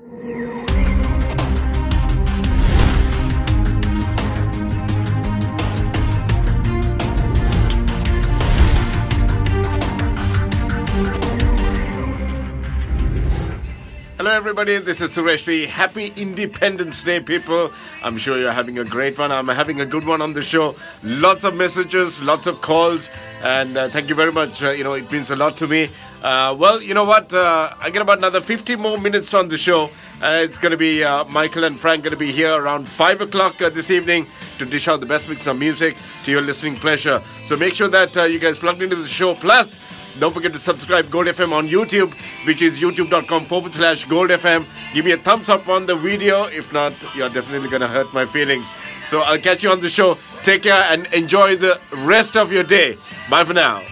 you Hello, everybody. This is Suresh De. Happy Independence Day, people. I'm sure you're having a great one. I'm having a good one on the show. Lots of messages, lots of calls, and uh, thank you very much. Uh, you know, it means a lot to me. Uh, well, you know what? Uh, I get about another 50 more minutes on the show. Uh, it's going to be uh, Michael and Frank going to be here around 5 o'clock this evening to dish out the best mix of music to your listening pleasure. So make sure that you guys plugged into the show. Plus, don't forget to subscribe Gold FM on YouTube, which is youtube.com forward slash Gold FM. Give me a thumbs up on the video. If not, you're definitely going to hurt my feelings. So I'll catch you on the show. Take care and enjoy the rest of your day. Bye for now.